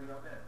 neċessarjament kulturalment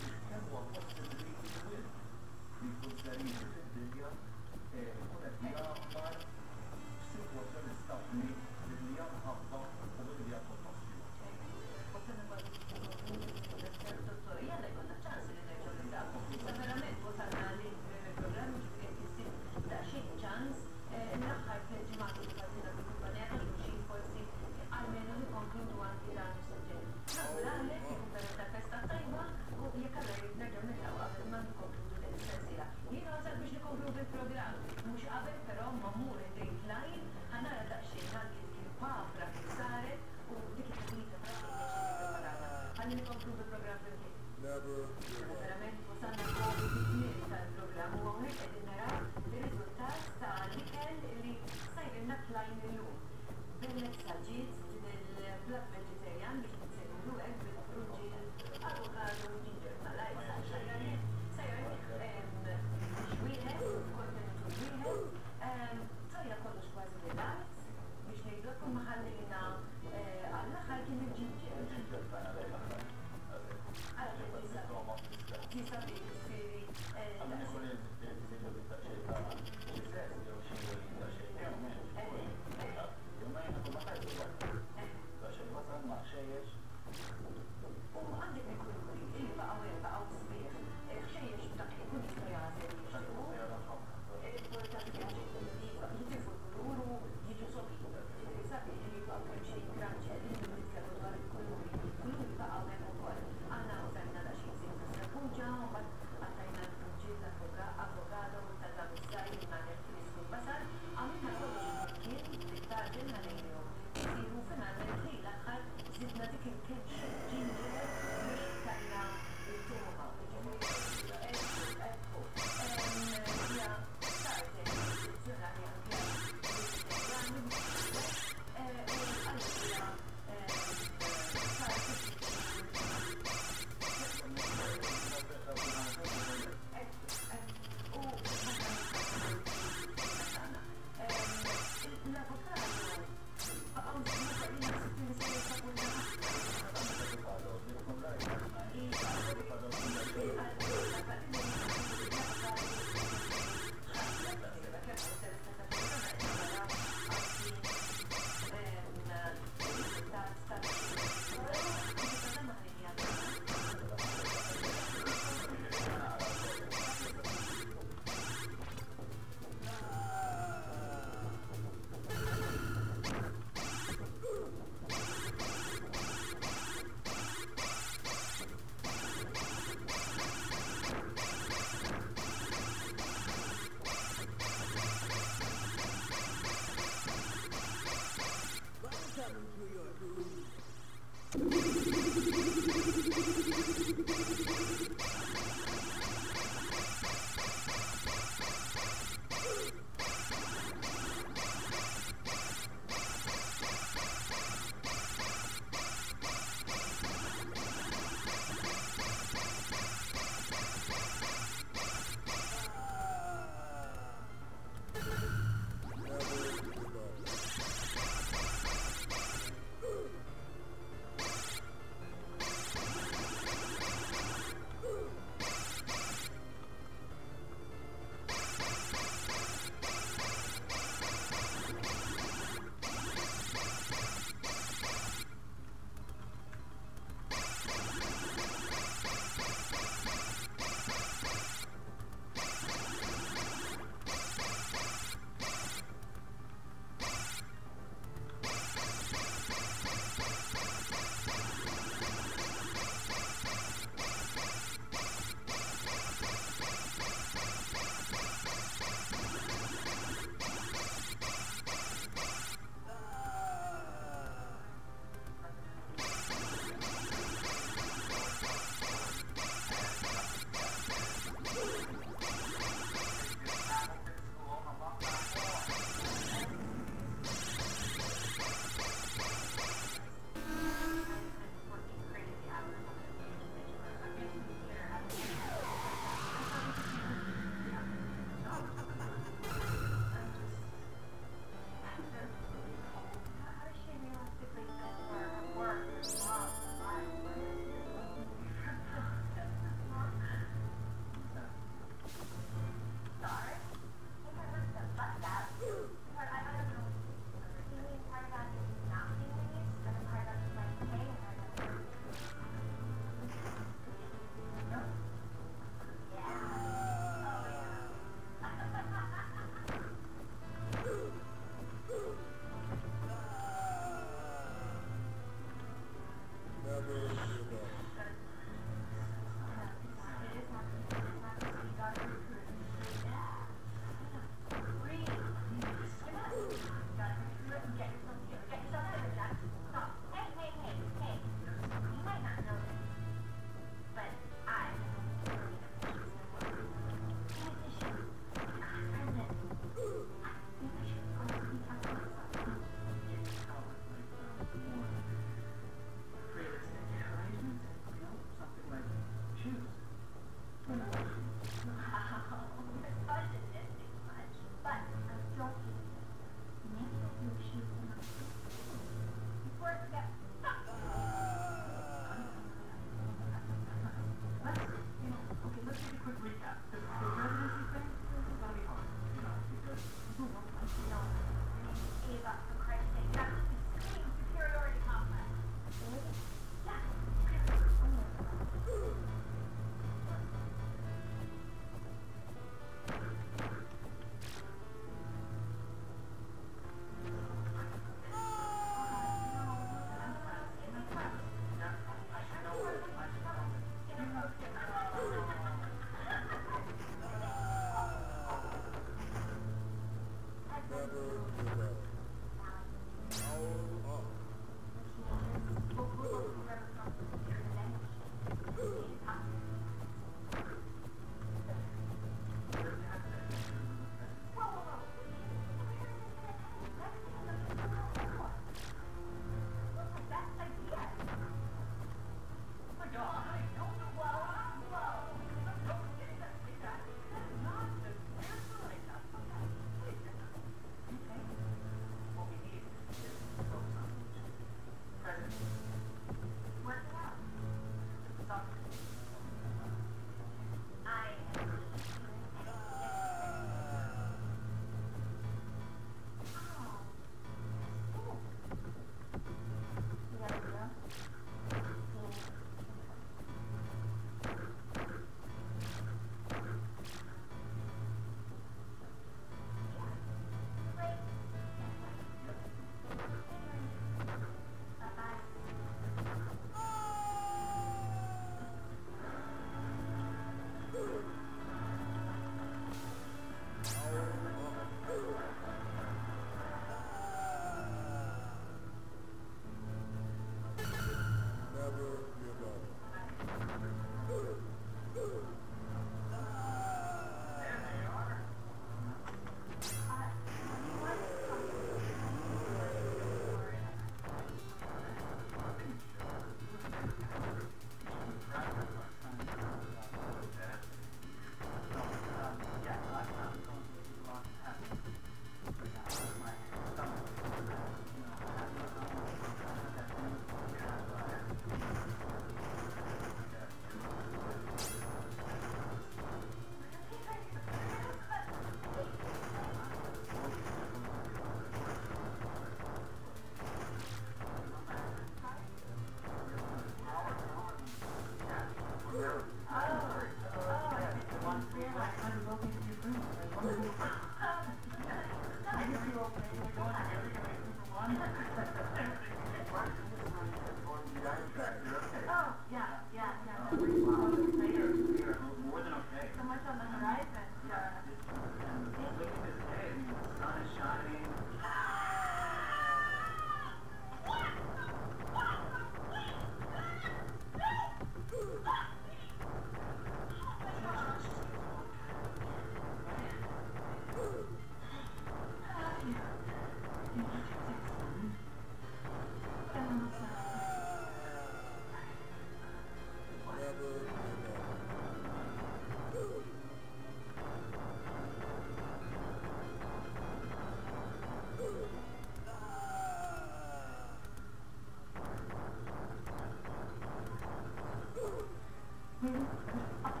Thank you.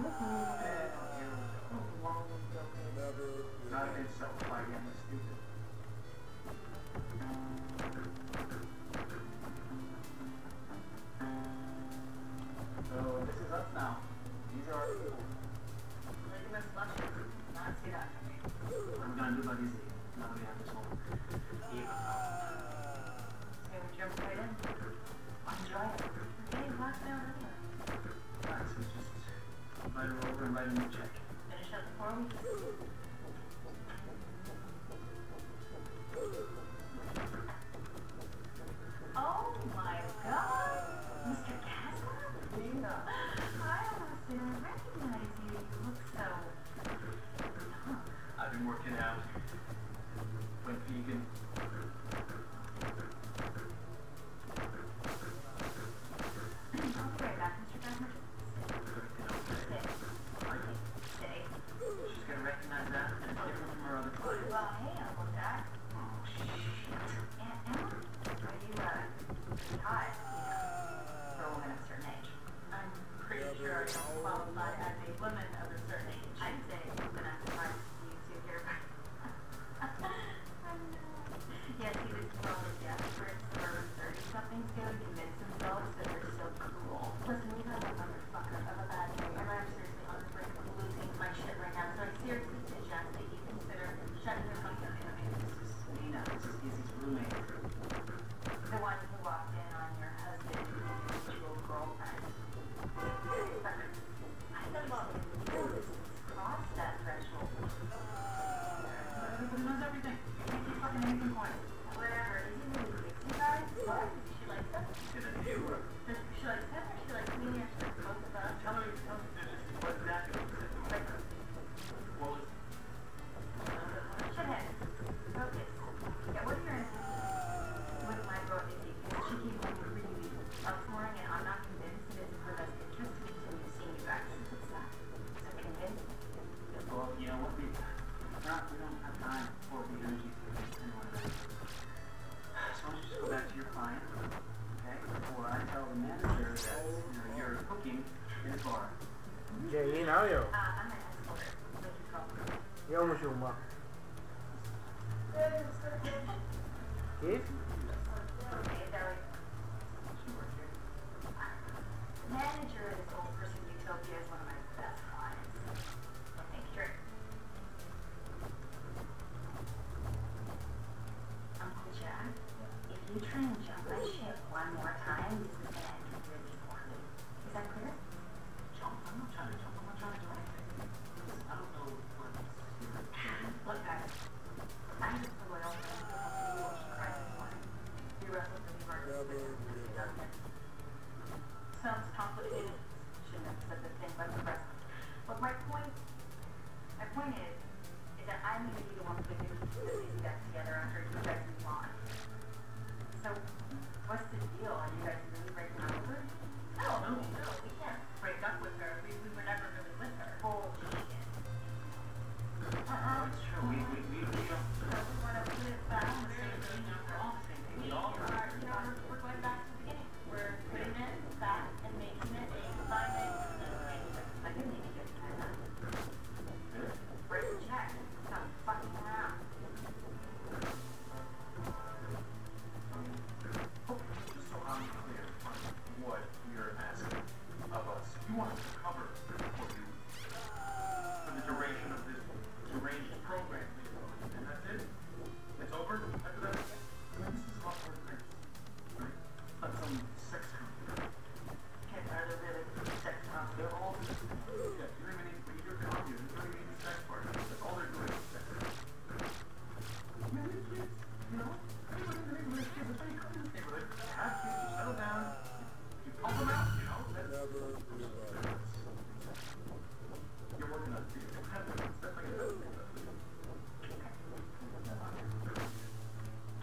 Not been self-fighting, I'm stupid. not, we don't have time.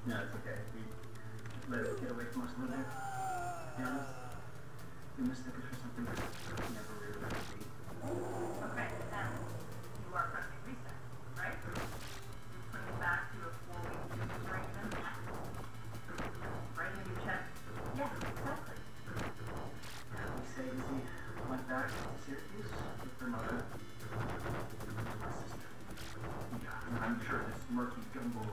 No, it's okay. We let it get away from us a little bit. To be honest, we mistook it for something that never really meant to be. Okay, then you are pressing reset, right? You put it back to a four-week duration. Right in your check. Yeah, exactly. And we say Izzy went back to Syracuse with her mother and my sister. Yeah, I'm sure this murky gumbo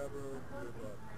Come on in.